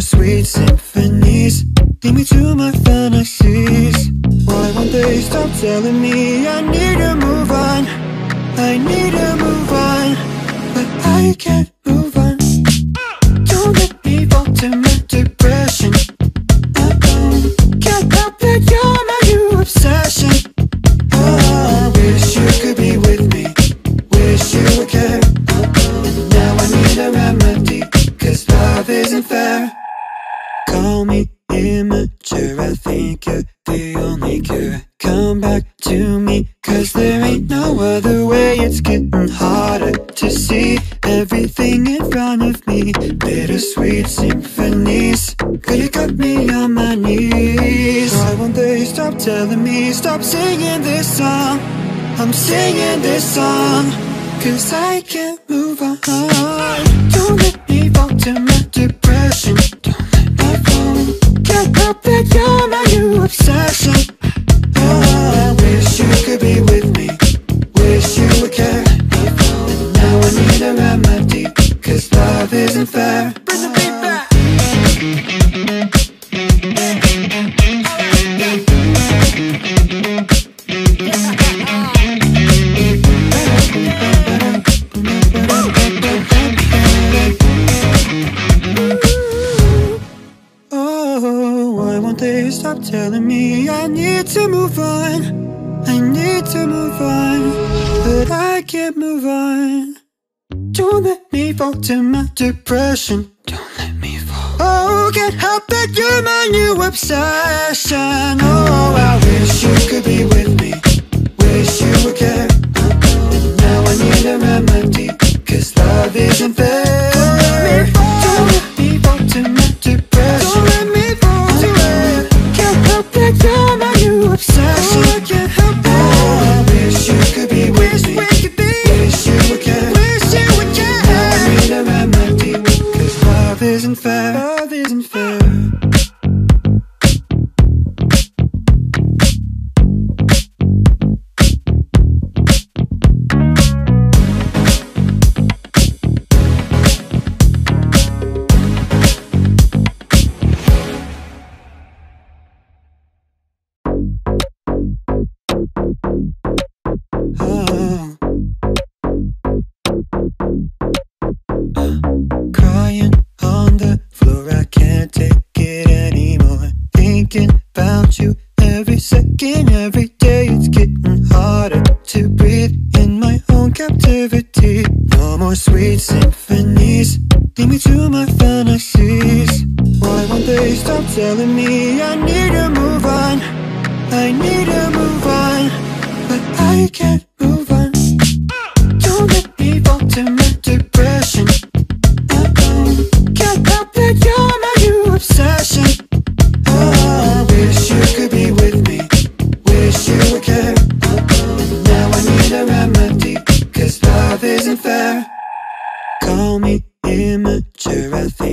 Sweet symphonies, lead me to my fantasies. Why won't they stop telling me I need to move on? I need to move on, but I can't to me. Cause there ain't no other way. It's getting harder to see everything in front of me. Bittersweet symphonies. Could you got me on my knees? Why won't they stop telling me? Stop singing this song. I'm singing this song. Cause I can't move on. Don't me I need to move on? I need to move on, but I can't move on. Don't let me fall to my depression. Don't let me fall. Oh, can't help it, you're my new obsession. Oh, I wish you could be with me. Wish you would care. Now I need a remedy. Cause love isn't fair. Sweet symphonies, lead me to my fantasies. Why won't they stop telling me I need to move on? I need to move on, but I can't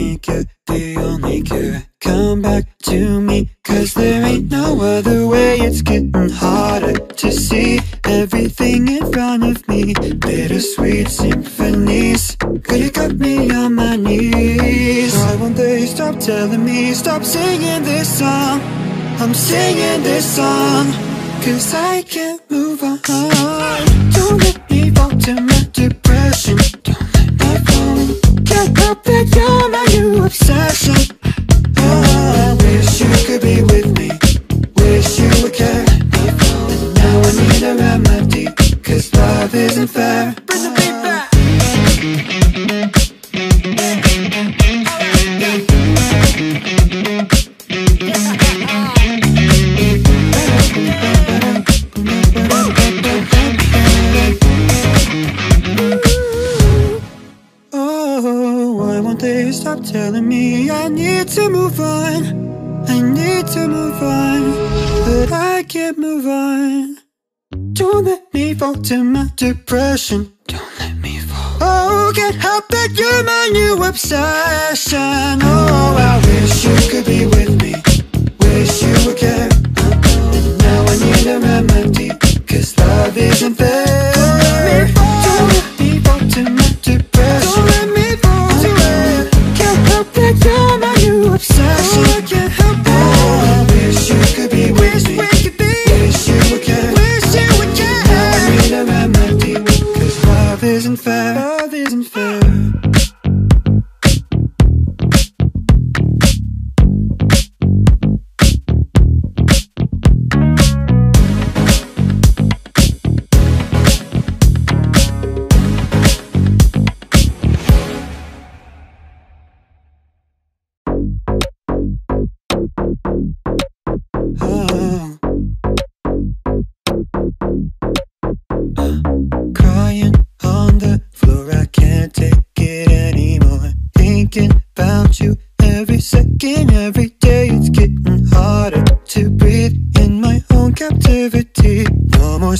immature. I think you're the only cure. Come back to me. Cause there ain't no other way. It's getting harder to see everything in front of me. Bittersweet symphonies. Could you got me on my knees? Why won't they stop telling me? Stop singing this song. I'm singing this song. Cause I can't move on. Don't let me fall to my depression. Don't let me fall. Obsession. Oh, I wish you could be with me. Wish you now I need a remedy. Cause love isn't fair. Bring the beat back. Telling me I need to move on? I need to move on, but I can't move on. Don't let me fall to my depression. Don't let me fall. Oh, can't help it, you're my new obsession. Oh, I wish you could be with me. Wish you would care. And now I need a remedy. Cause love isn't fair. isn't look at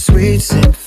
sweet symphonies,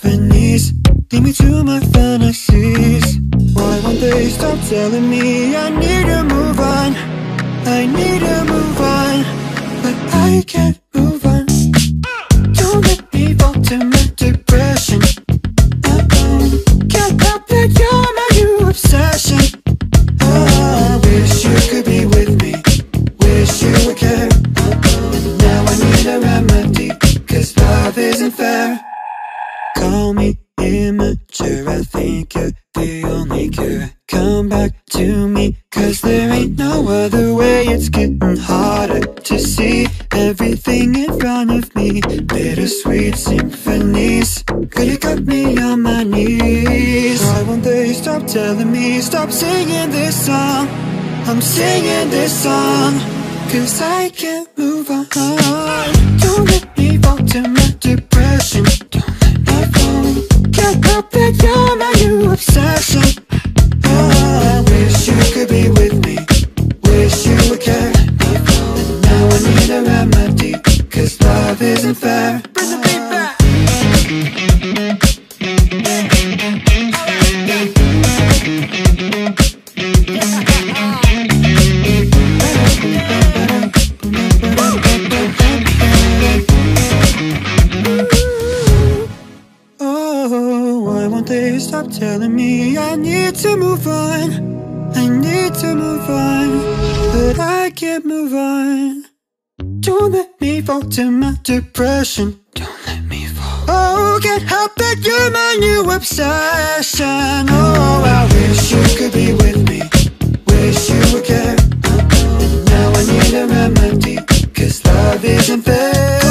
singing this song, cause I why stop telling me I need to move on? I need to move on, but I can't move on. Don't let me fall to my depression. Don't let me fall. Oh, can't help it, you're my new obsession. Oh, I wish you could be with me. Wish you would care. Now I need a remedy. Cause love isn't fair.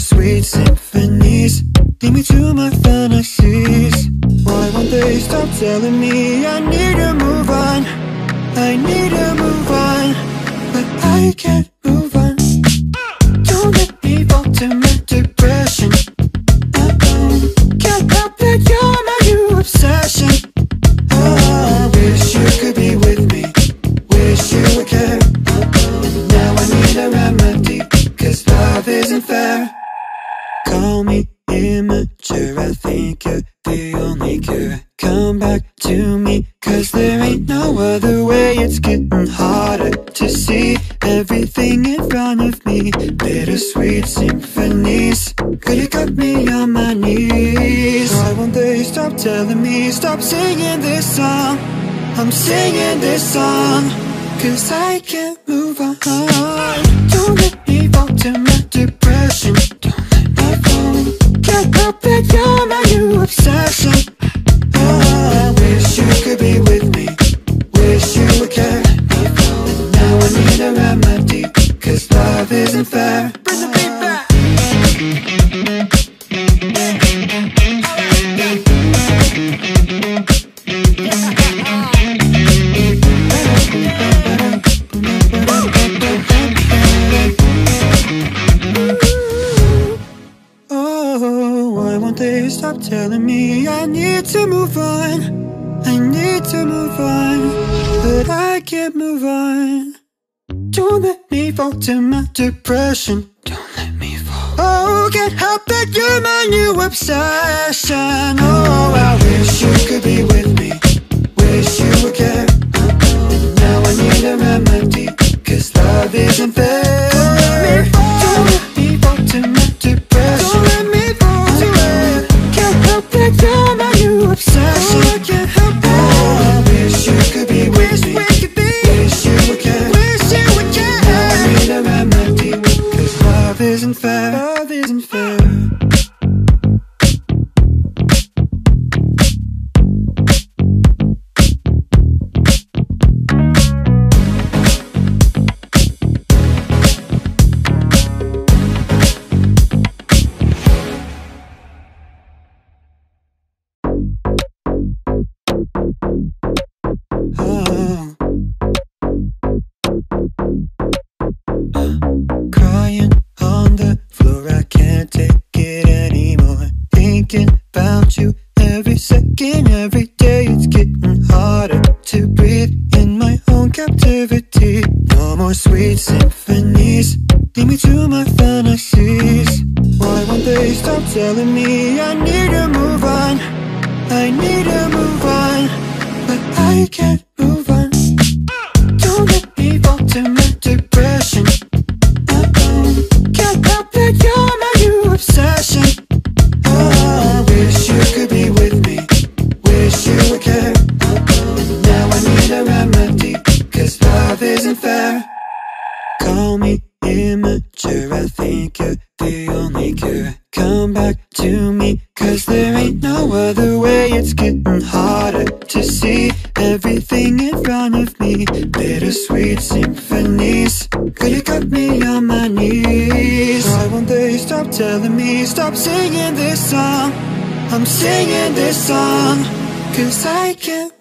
Sweet symphonies, lead me to my fantasies. Why won't they stop telling me I need to move on? I need to move on, but I can't Call me immature, I think you're the only cure. Come back to me, cause there ain't no other way. It's getting harder to see everything in front of me. Bittersweet symphonies, girl, you got me on my knees. Why won't they stop telling me, stop singing this song? I'm singing this song, cause I can't move on. Don't let me fall to my depression. Don't Can't help it, you're my new obsession. Oh, I wish you could be with me. Wish you. Now I need a. Cause love isn't fair. Stop telling me I need to move on. I need to move on, but I can't move on. Don't let me fall to my depression. Don't let me fall. Oh, can't help it, you're my new obsession. Oh, I wish you could be with me. Wish you would care. Now I need a remedy, cause love isn't fair. Every every day. It's getting harder to breathe in my own captivity. No more sweet symphonies, lead me to my fantasies. Why won't they stop telling me I need to move on? I need to move on, but I can't other way. It's getting harder to see everything in front of me. Bittersweet symphonies, girl, you got me on my knees. Why won't they stop telling me, stop singing this song? I'm singing this song, cause I can't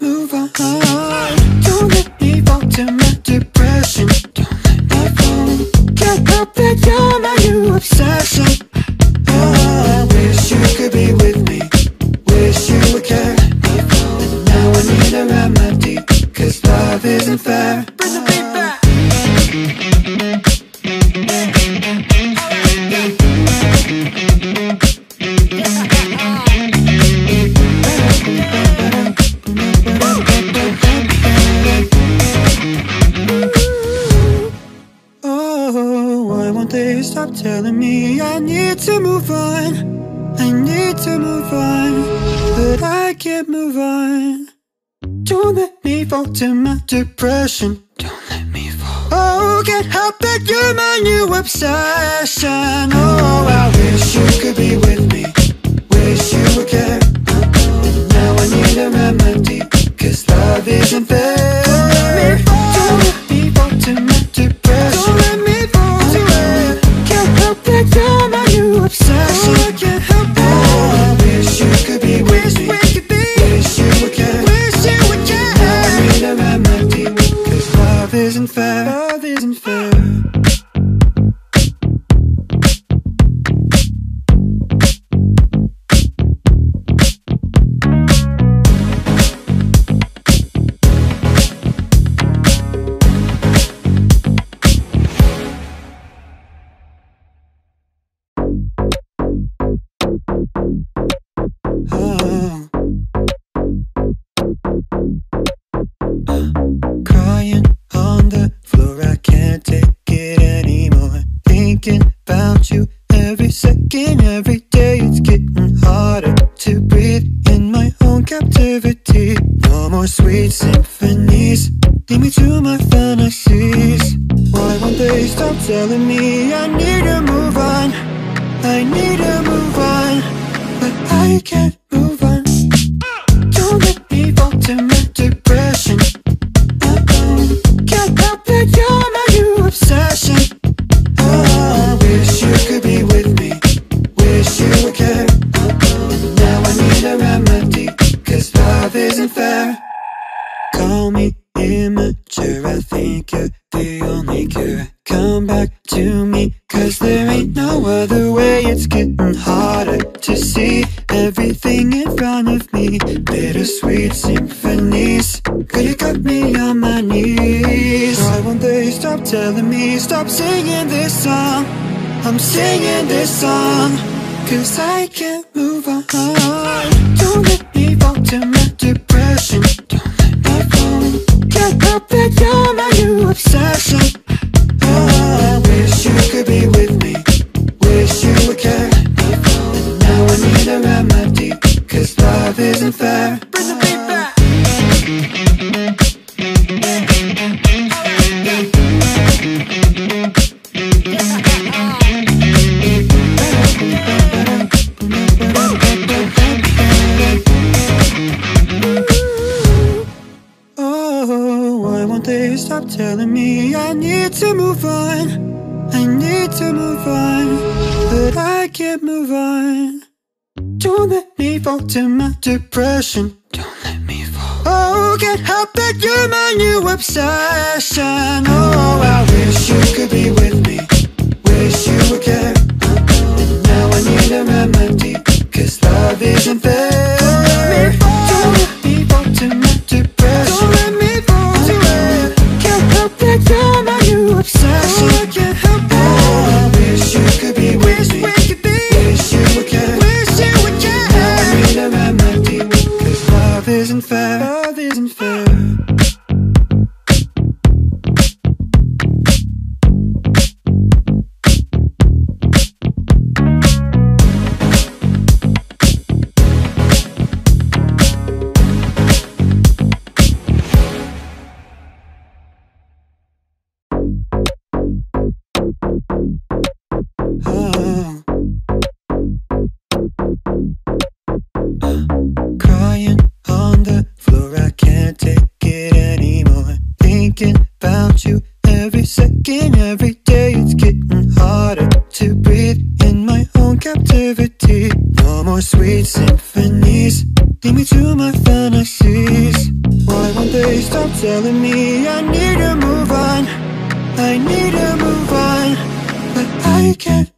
telling me I need to move on? I need to move on, but I can't move on. Don't let me fall to my depression. Don't let me fall. Oh, can't help it, you're my new obsession. Oh, I wish you could be with me. Wish you would care. Now I need a remedy, cause love isn't fair. Don't let me fall more sweet symphonies, lead me to my fantasies. Why won't they stop telling me I need to move on? I need to move on, but I can't to me, cause there ain't no other way. It's getting harder to see everything in front of me. Bittersweet symphonies. Could you got me on my knees. Why won't they stop telling me, stop singing this song? I'm singing this song. Cause I more sweet symphonies, lead me to my fantasies. Why won't they stop telling me I need to move on? I need to move on, but I can't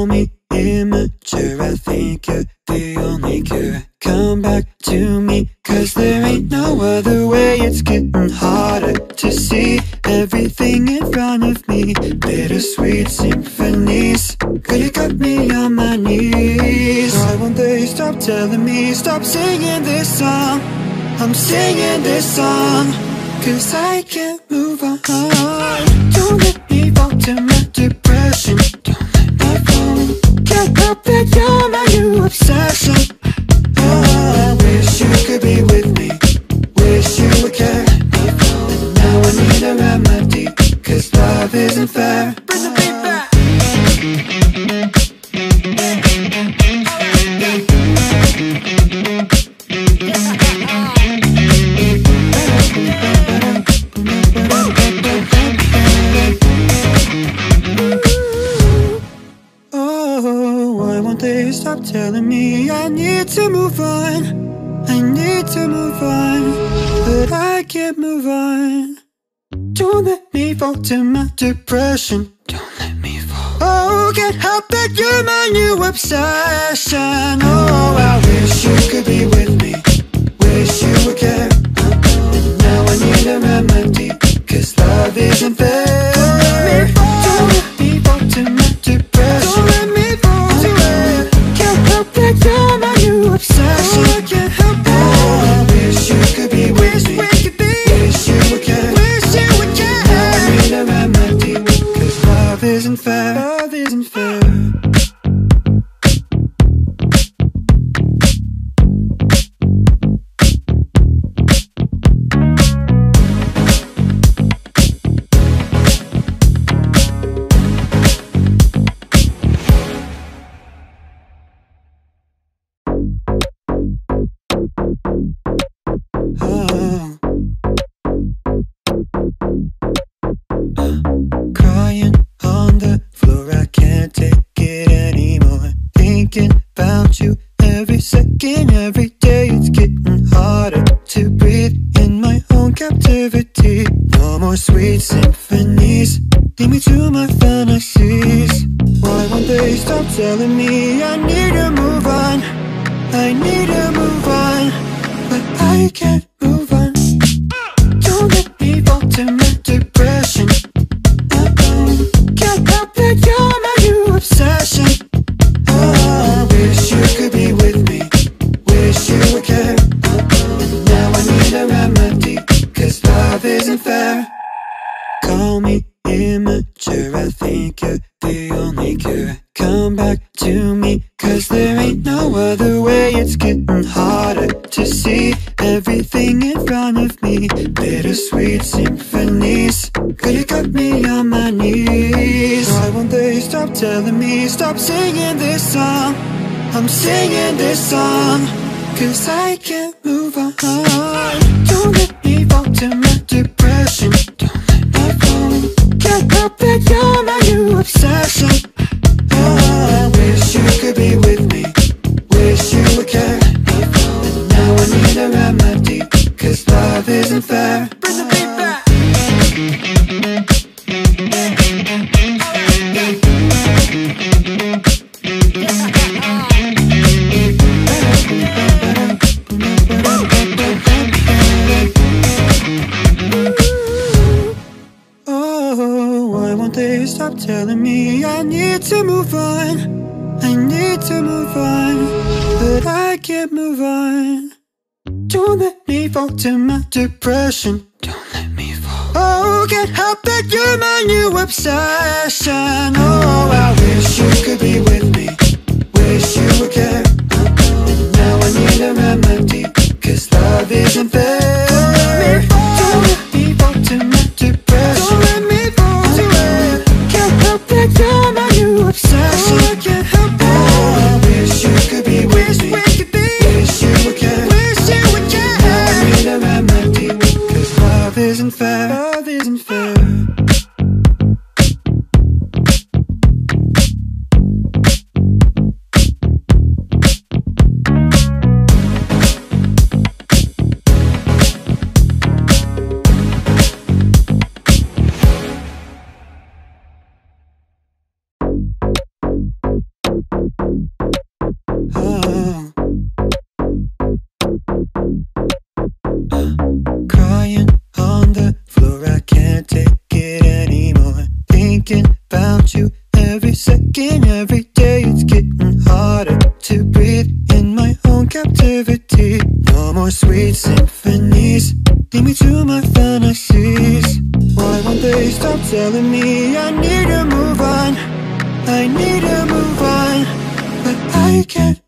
Call me immature. I think you're the only cure. Come back to me. Cause there ain't no other way. It's getting harder to see everything in front of me. Bittersweet symphonies. Girl, you got me on my knees. Why won't they stop telling me, stop singing this song? I'm singing this song. Cause I can't move on. Don't let me fall to my depression. That you're my new obsession. Oh, I wish you could be with me. Wish you. Now I need a love isn't fair. Bring the beat back. Fall to my depression. Don't let me fall. Oh, can't help that you're my new obsession. Oh, I wish you could be with me. Wish you would care. Now I need a remedy. Cause love isn't fair. captivity No more sweet symphonies. Lead me to my fantasies. Why won't they stop telling me I need to move on? I need to move on But I can't other way, it's getting harder to see everything in front of me. Bittersweet symphonies, could you got me on my knees? Why won't they stop telling me, stop singing this song? I'm singing this song, cause I can't move on. Don't sweet symphonies. Lead me to my fantasies. Why won't they stop telling me I need to move on? I need to move on But I can't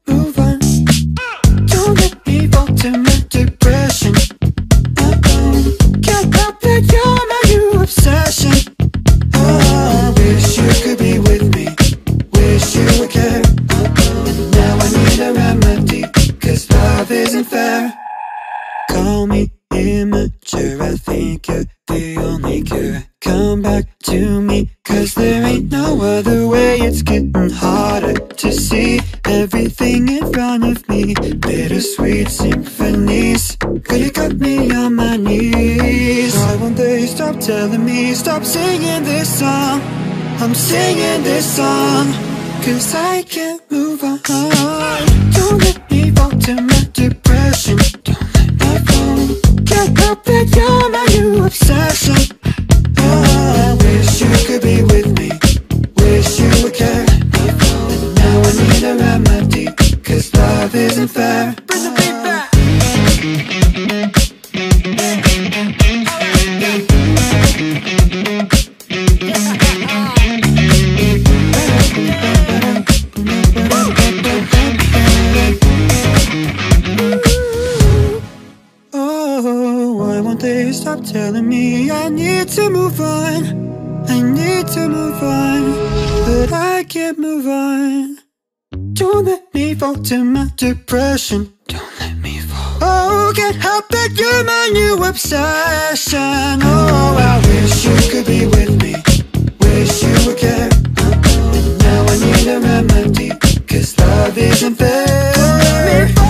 singing this song. Cause I Fall to my depression. Don't let me fall. Oh, can't help that you're my new obsession. Oh, I wish you could be with me. Wish you would care. And now I need a remedy. Cause love isn't fair. Don't let me.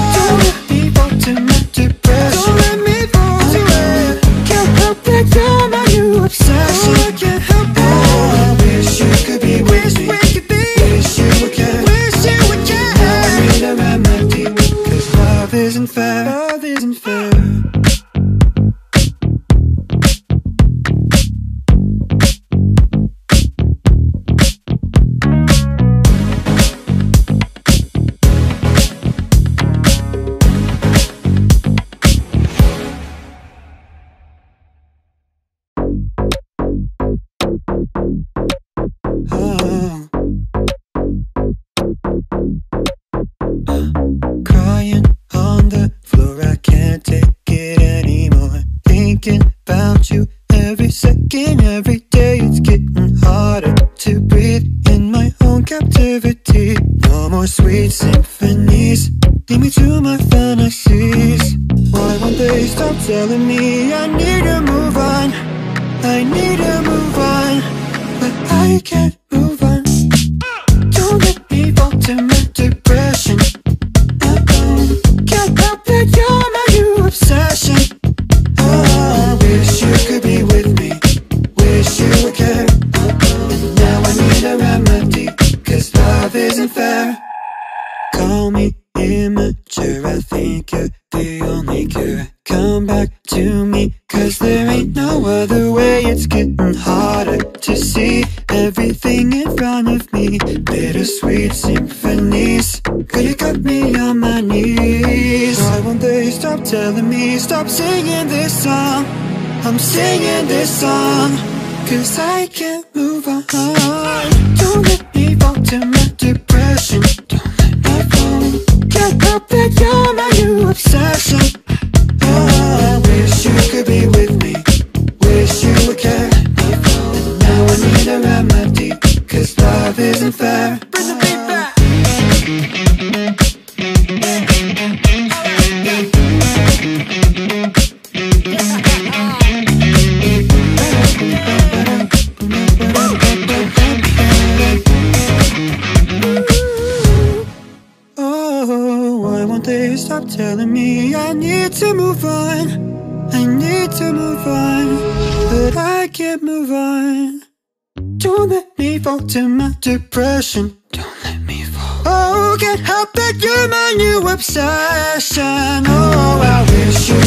Sweet symphonies, lead me to my fantasies. Why won't they stop telling me I need to move on? I need to move on, but I can't move on. Call me immature. I think you're the only cure. Come back to me. Cause there ain't no other way. It's getting harder to see everything in front of me. Bittersweet symphonies. Could you got me on my knees? Why won't they stop telling me? Stop singing this song. I'm singing this song. Cause I can't move on. Don't let me fall to my depression. Can't that you're my new obsession. Depression. Don't let me fall. Oh, can't help that you're my new obsession. Oh, I wish you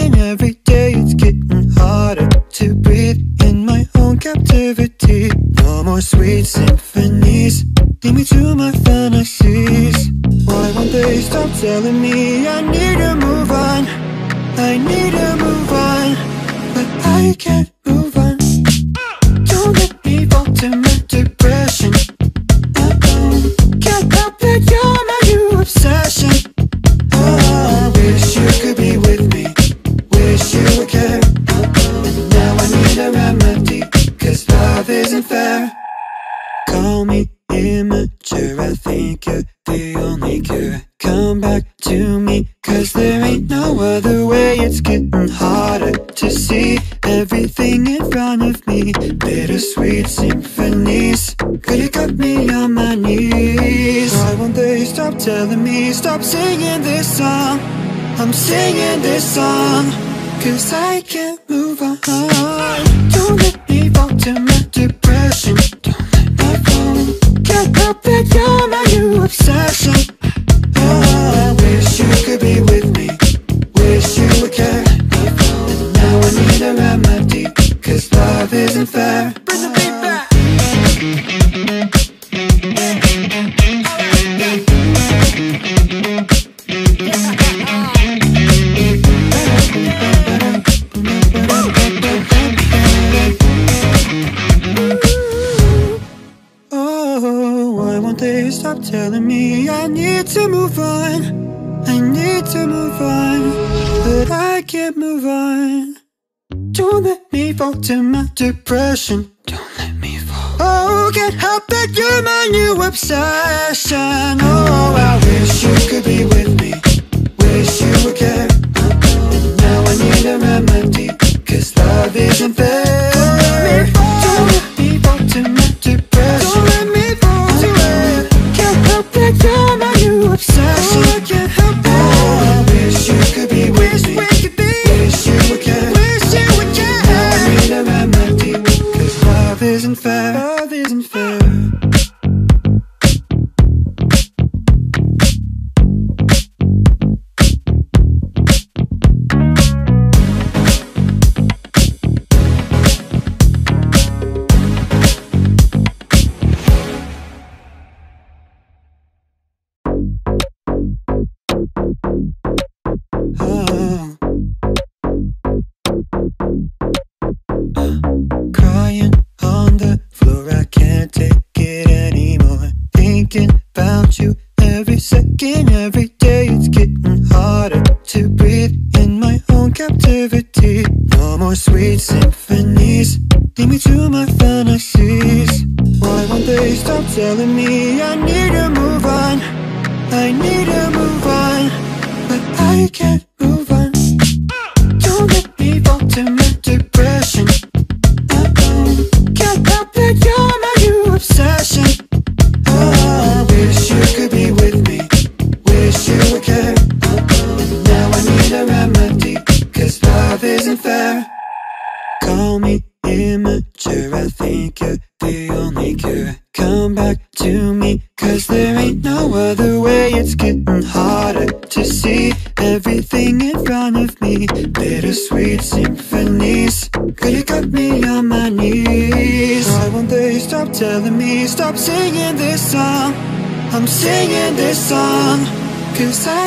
every day. It's getting harder to breathe in my own captivity. No more sweet symphonies, lead me to my fantasies. Why won't they stop telling me I need to move on? I need to move on, but I can't I think you're the only cure. Come back to me. Cause there ain't no other way. It's getting harder to see everything in front of me. Bittersweet symphonies. Could you got me on my knees? Why won't they stop telling me? Stop singing this song. I'm singing this song. Cause I can't move on. Don't let me fall to my depression. Can't help that you're my new obsession. more sweet symphonies. Lead me to my fantasies. Why won't they stop telling me I need to move on? I need to move on But I can't move Cause I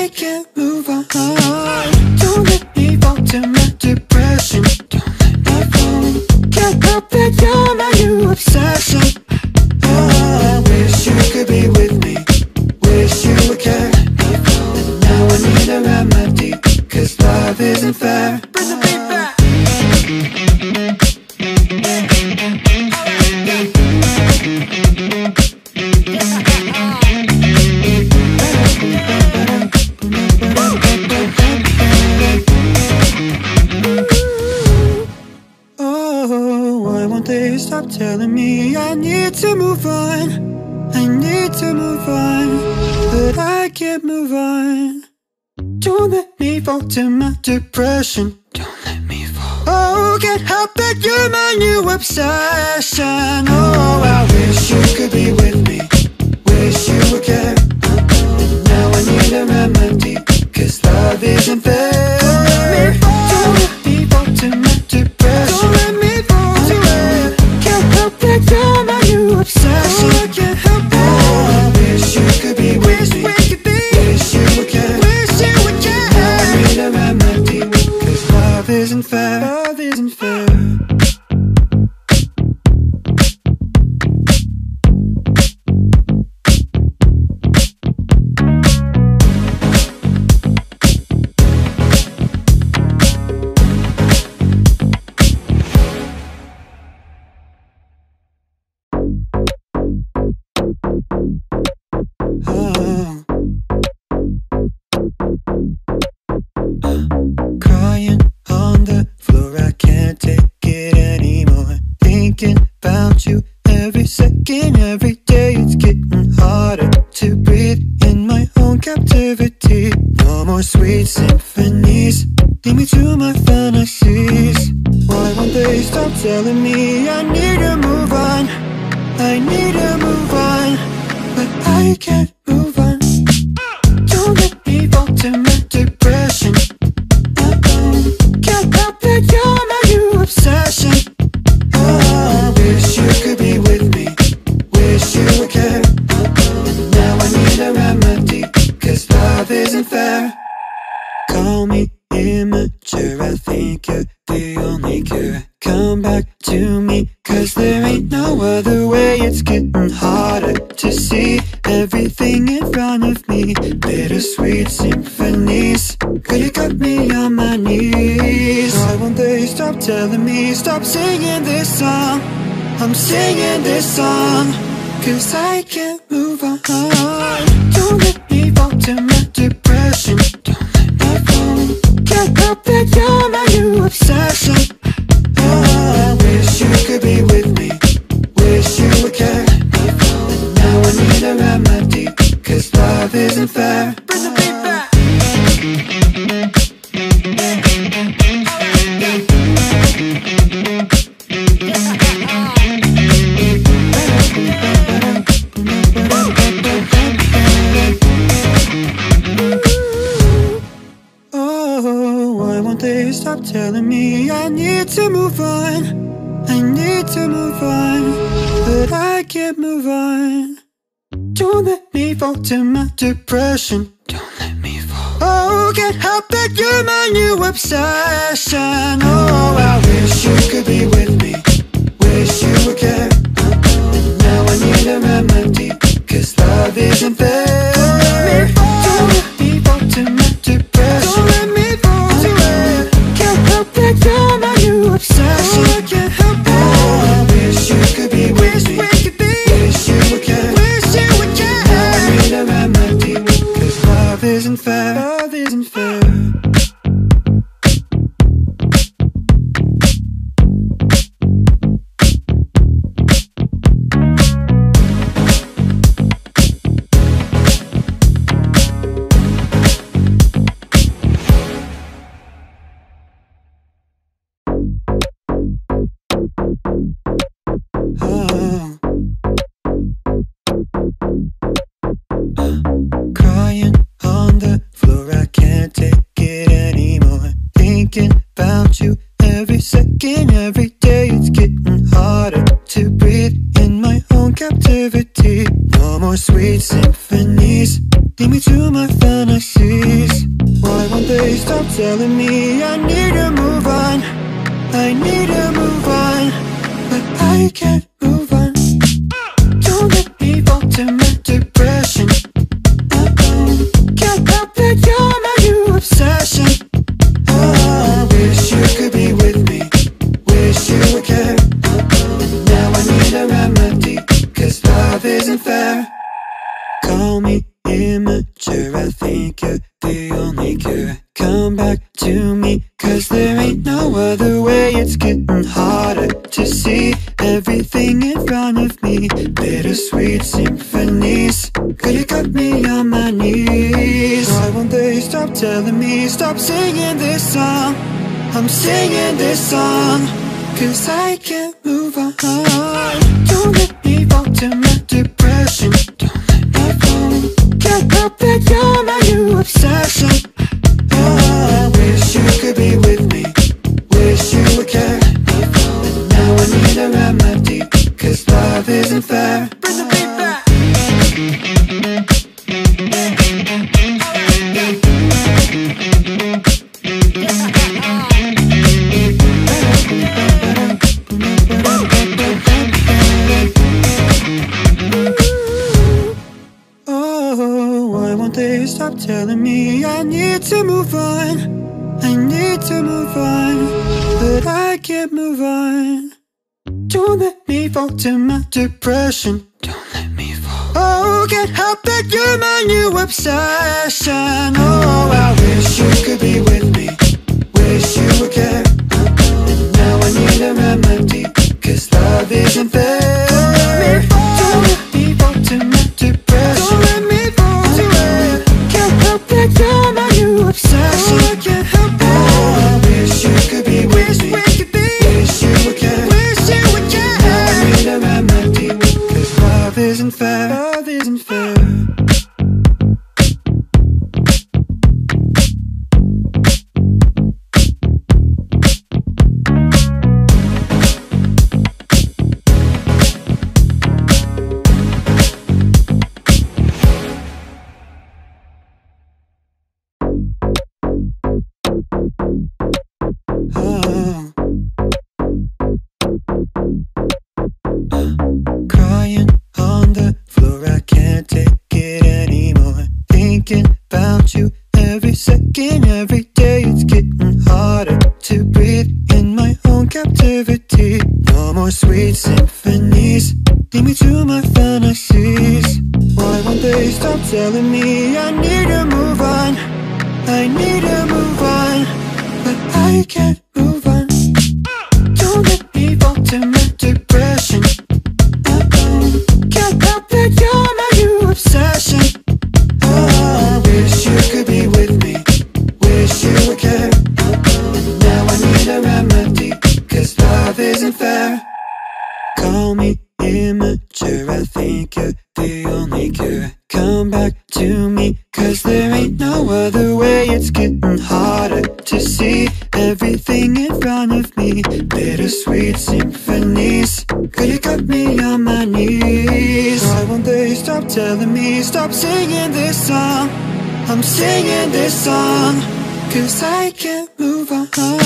sweet symphonies. Lead me to my fantasies. Why won't they stop telling me I need to move on. I need to move on But I can't immature. I think you're the only cure. Come back to me, cause there ain't no other way. It's getting harder to see everything in front of me. Bittersweet symphonies. Girl, you got me on my knees. Why won't they stop telling me, stop singing this song? I'm singing this song. Cause I can't move on Don't let me fall to my me help that you're my new obsession depression. Don't let me fall. Oh, can't help that you're my new obsession. Oh, I wish you could be with me. Wish you would care. And now I need a remedy. Cause love isn't fair. Every every day. It's getting harder to breathe in my own captivity. No more sweet symphonies, lead me to my fantasies. Why won't they stop telling me I need to move on? I need to move on, but I can't no other way. It's getting harder to see everything in front of me. Bittersweet symphonies. Girl, you got me on my knees. Why won't they stop telling me, stop singing this song? I'm singing this song. Cause I can't move on. Cause love telling me song Cause I can't move on.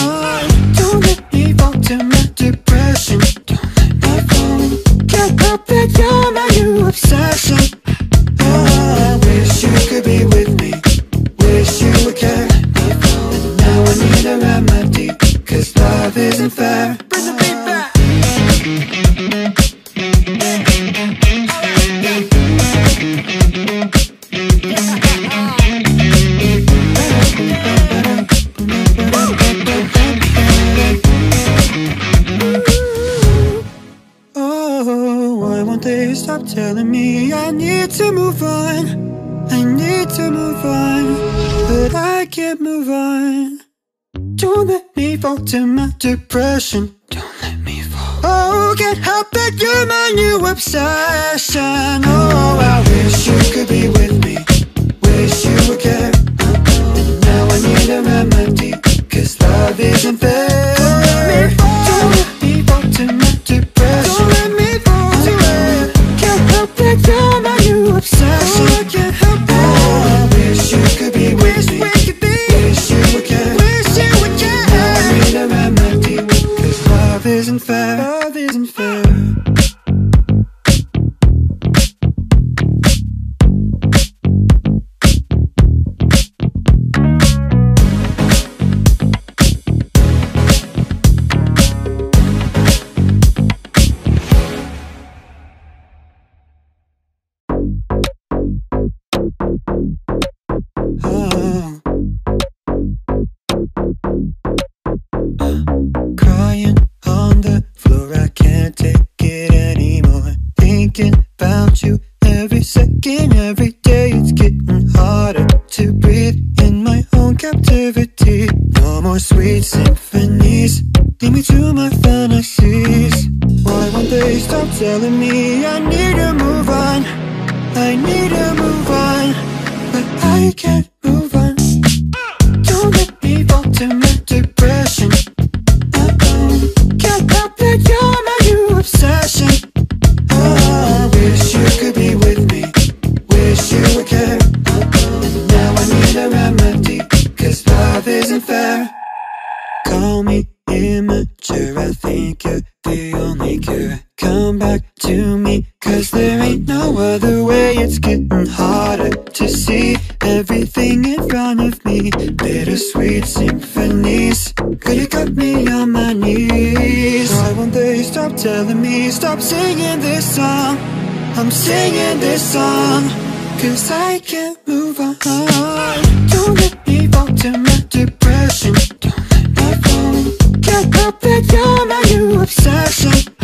Action. harder to breathe in my own captivity. No more sweet symphonies. Lead me to my fantasies. Why won't they stop telling me I need to move on? I need to move on But I can't come back to me Cause there ain't no other way. It's getting harder to see Everything in front of me. Bittersweet symphonies Could you got me on my knees. Why won't they stop telling me Stop singing this song? I'm singing this song Cause I can't move on. Don't let me fall to my depression. Don't let me fall Get up that you're my new obsession.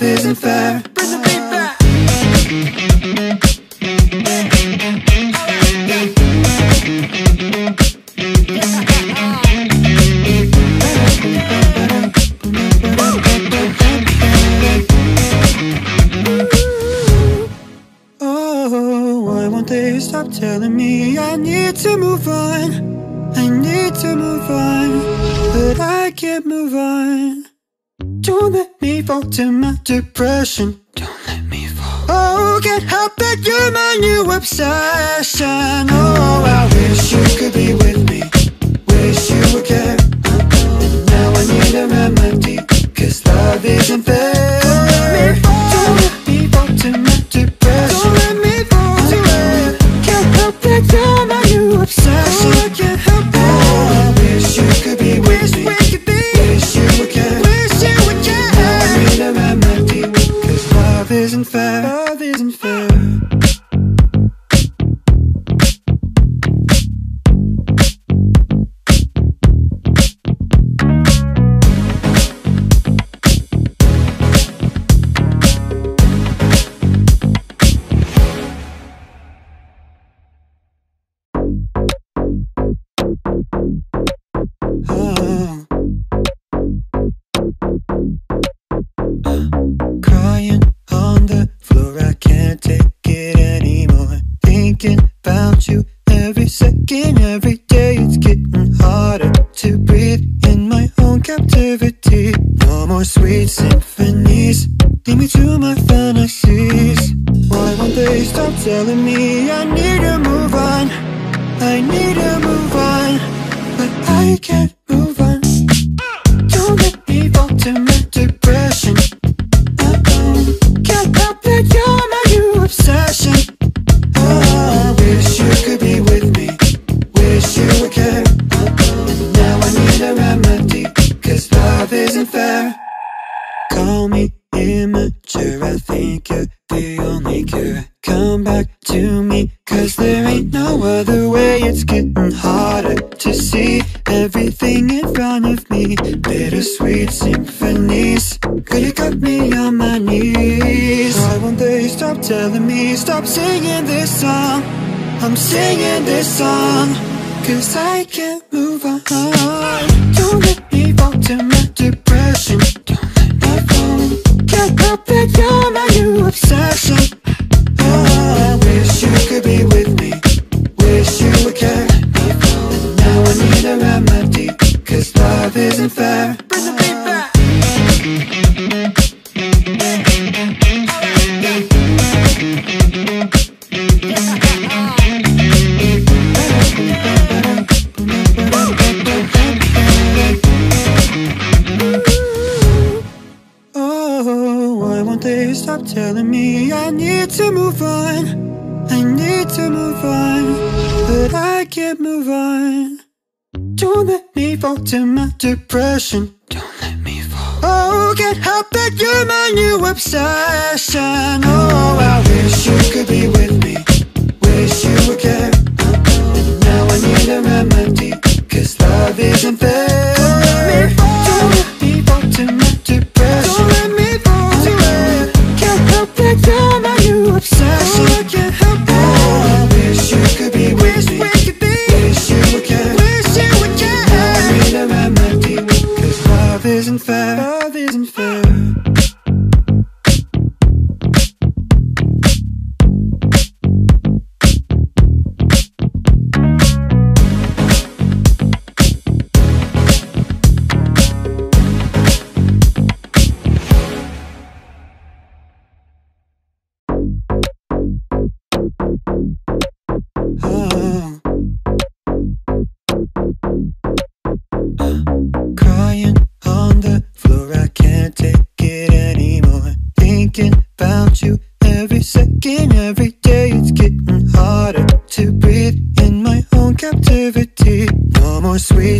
life isn't fair. Oh, why won't they Stop telling me I need to move on? I need to move on But I can't move on. Don't let me fall to my depression. Don't let me fall. Oh, can't help that you're my new obsession. Oh, I wish you could be with me. more sweet symphonies. Lead me to my fantasies. Why won't they stop telling me I need to move on? I need to move on But I can't move Call me immature, I think you're the only cure. Come back to me, cause there ain't no other way. It's getting harder to see everything in front of me. Bittersweet symphonies, Cause you got me on my knees. Why won't they stop telling me, stop singing this song? I'm singing this song, cause I can't move on. Don't let me fall to my gonna that you're my depression. Don't let me fall. Oh, can't help that you're my new obsession. Oh, I wish you could be with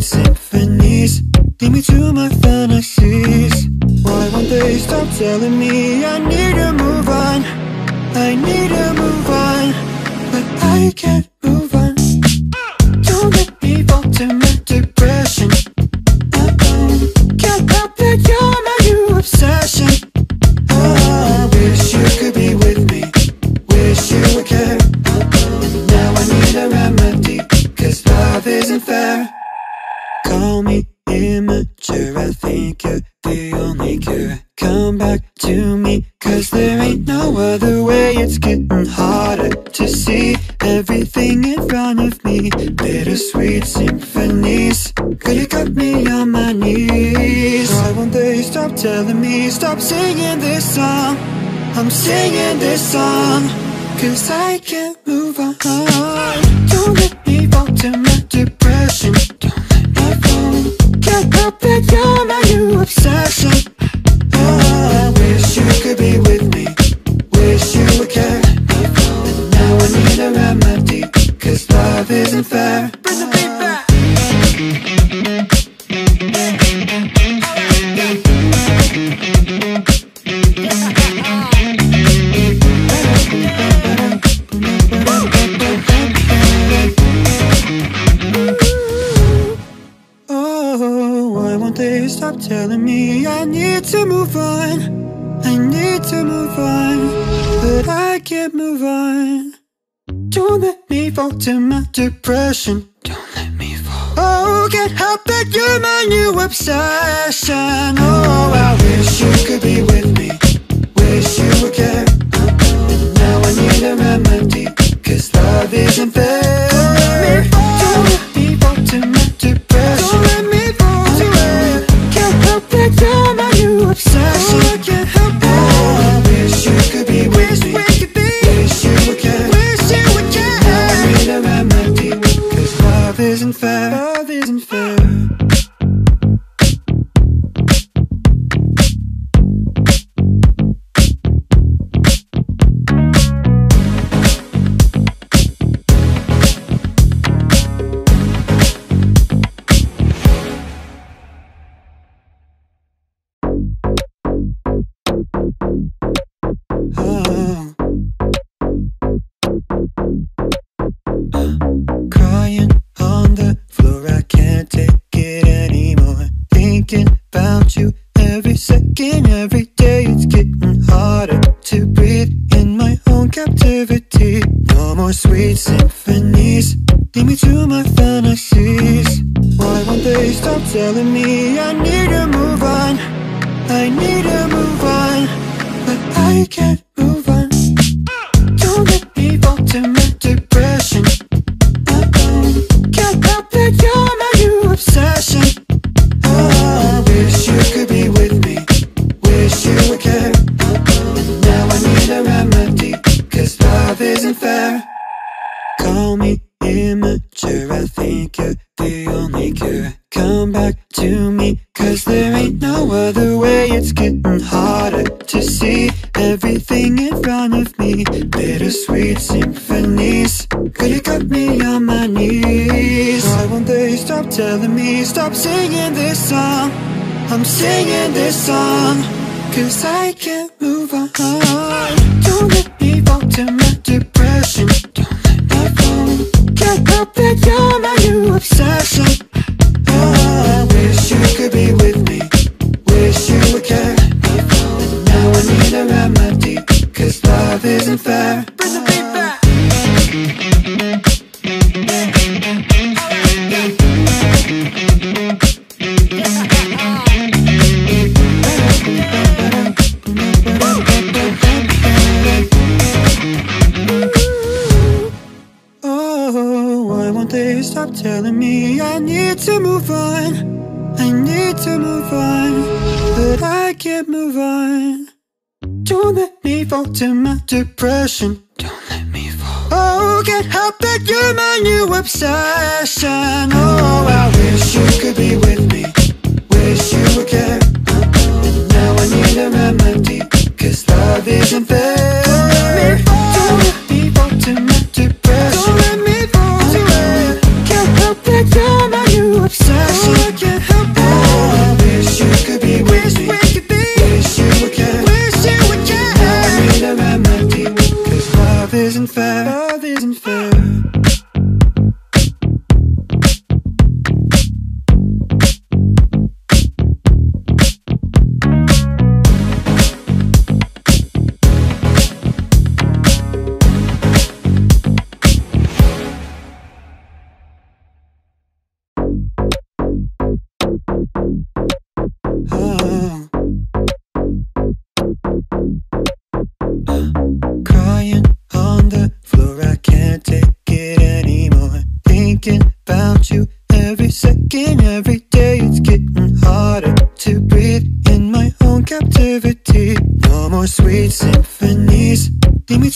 symphonies. Lead me to my fantasies. Why won't they stop telling me I need to move on? I need to can't help it, you're my new obsession. Oh, I wish you could be with me. Wish you would care. Now I need a remedy, cause love isn't fair. Sweet symphonies, lead me to my fantasies. Why won't they stop telling me I need to move on? I need to move on, but I can't Come back to me, cause there ain't no other way. It's getting harder to see everything in front of me. Bittersweet symphonies, could you got me on my knees? Why won't they stop telling me, stop singing this song? I'm singing this song, cause I can't move on. Don't let me fall to my depression. Don't let me. Can't help it, you're my new obsession. Isn't fair. Bring the beat back. Oh, why won't they stop telling me I need to move on? I need to move on, but I can't move on. Don't let me fall to my depression. Don't let me fall. Oh, can't help that you're my new obsession. Oh, I wish you could be with me. Wish you would care. Now I need a remedy, cause love isn't fair.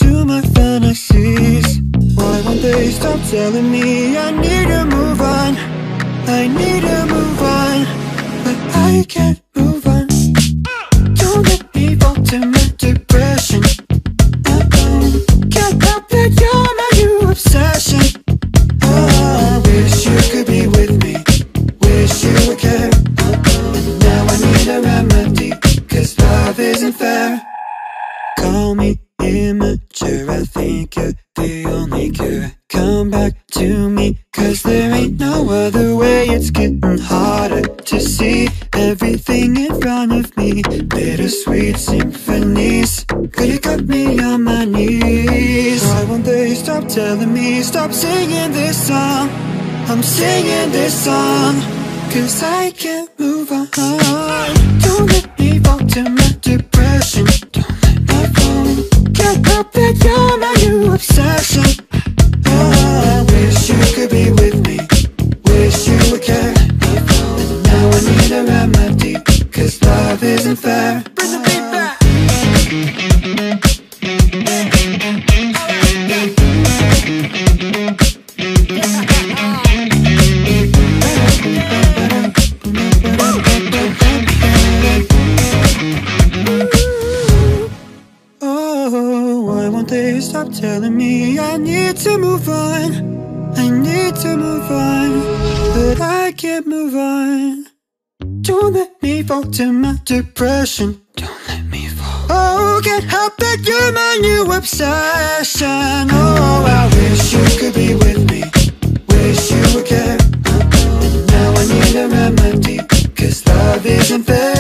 To my fantasies. Why won't they stop telling me I need to move on? I need to song. Cause I Don't let me fall to my depression. Don't let me fall. Oh, can't help it, you're my new obsession. Oh, I wish you could be with me. Wish you would care. And now I need a remedy. Cause love isn't fair.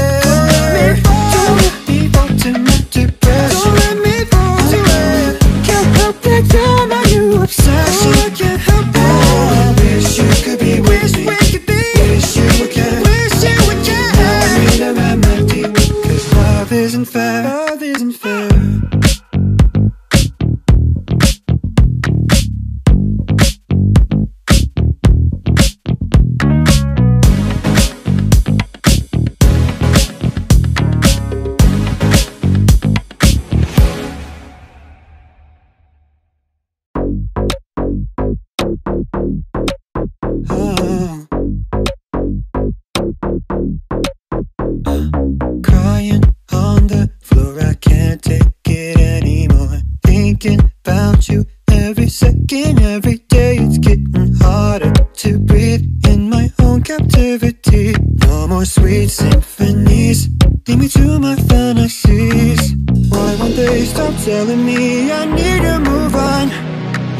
Captivity. No more sweet symphonies, lead me to my fantasies. Why won't they stop telling me I need to move on?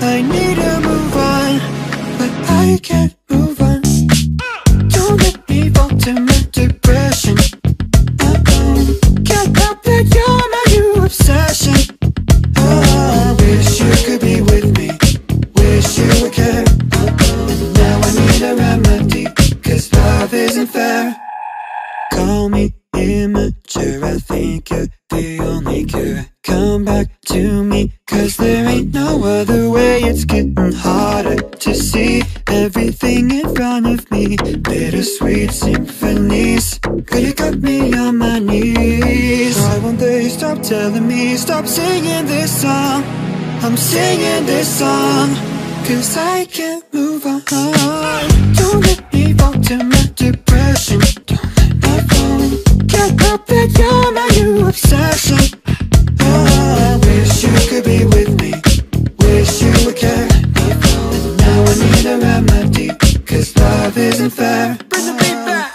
I need to move on, but I can't other way. It's getting harder to see everything in front of me. Bittersweet symphonies, girl, you got me on my knees. Why won't they stop telling me, stop singing this song? I'm singing this song, cause I can't move on. Don't let me fall to my depression. Don't help that you're my new obsession. Oh, I wish you could be Cause love isn't fair. Bring the beat back.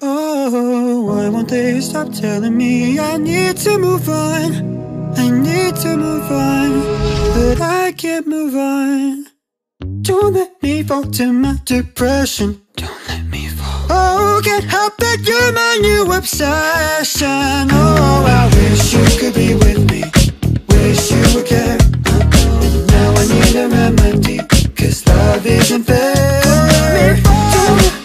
Oh, why won't they stop telling me I need to move on? I need to move on, but I can't move on. Don't let me fall to my depression. Don't let me fall. Oh, can't help it, you're my new obsession. Oh, I wish you could be with me. Wish you would care. Now I need a remedy. Cause love isn't fair. Don't let me fall